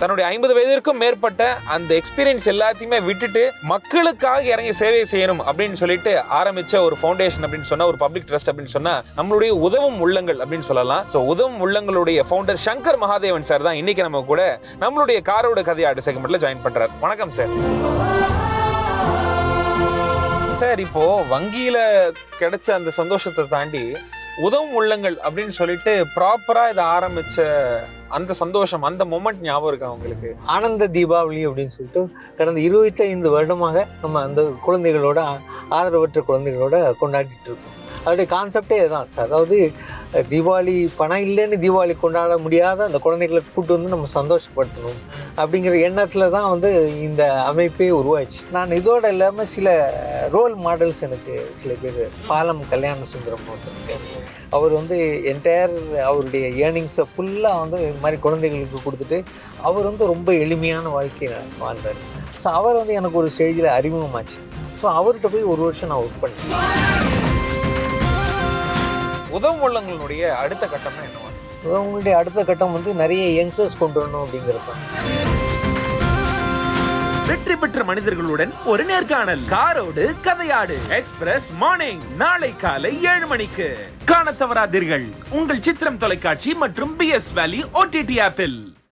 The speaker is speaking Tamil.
தன்னுடைய ஐம்பது வயதிற்கும் மேற்பட்ட அந்த எக்ஸ்பீரியன்ஸ் எல்லாத்தையுமே விட்டுட்டு மக்களுக்காக இறங்கி சேவை செய்யணும் அப்படின்னு சொல்லிட்டு ஆரம்பிச்ச ஒரு ஃபவுண்டேஷன் அப்படின்னு சொன்னா ஒரு பப்ளிக் ட்ரஸ்ட் அப்படின்னு சொன்னா நம்மளுடைய உதவும் உள்ளங்கள் அப்படின்னு சொல்லலாம். ஸோ உதவும் உள்ளங்களுடைய ஃபவுண்டர் சங்கர் மகாதேவன் சார் தான் இன்னைக்கு நம்ம கூட நம்மளுடைய காரோட கதையாடு செக்மெண்ட்ல ஜாயின் பண்றாரு. வணக்கம் சார் சார் இப்போ வங்கியில கிடைச்ச அந்த சந்தோஷத்தை தாண்டி உதவும் உள்ளங்கள் அப்படின்னு சொல்லிட்டு ப்ராப்பரா இதை ஆரம்பிச்ச அந்த சந்தோஷம் அந்த மொமெண்ட் ஞாபகம் இருக்கா உங்களுக்கு? ஆனந்த தீபாவளி அப்படின்னு சொல்லிட்டு கடந்த இருபத்தைந்து வருடமாக நம்ம அந்த குழந்தைகளோட ஆதரவற்ற குழந்தைகளோட கொண்டாடிட்டு இருக்கோம். அதோடைய கான்செப்டே இதுதான். சார் அதாவது தீபாவளி பணம் இல்லைன்னு தீபாவளி கொண்டாட முடியாத அந்த குழந்தைகளை கூட்டு வந்து நம்ம சந்தோஷப்படுத்தணும் அப்படிங்கிற எண்ணத்தில் தான் வந்து இந்த அமைப்பே உருவாச்சு நான் இதோட இல்லாமல் சில ரோல் மாடல்ஸ் எனக்கு சில பேர் பாலம் கல்யாண சுந்தரம் ஒருத்தர் அவர் வந்து என்டையர் அவருடைய ஏர்னிங்ஸை ஃபுல்லாக வந்து இது மாதிரி குழந்தைகளுக்கு கொடுத்துட்டு அவர் வந்து ரொம்ப எளிமையான வாழ்க்கையை வாழ்ந்தார். ஸோ அவர் வந்து எனக்கு ஒரு ஸ்டேஜில் அறிமுகமாச்சு ஸோ அவர்கிட்ட போய் ஒரு வருஷம் நான் ஒர்க் பண்ணேன். உதவும் உள்ளங்களுடைய அடுத்த கட்டம்னா என்னவா? அவங்களுடைய அடுத்த கட்டம் வந்து நிறைய யங்ஸ்டர்ஸ் கொண்டு வரணும் அப்படிங்கிறது தான் வெற்றி பெற்ற மனிதர்களுடன் ஒரு நேர்காணல். காரோடு கதையாடு. எக்ஸ்பிரஸ் மார்னிங் நாளை காலை ஏழு மணிக்கு. காணத் தவறாதீர்கள். உங்கள் சித்திரம் தொலைக்காட்சி மற்றும் பி எஸ் வேலி ஓடிடி ஆப்பில்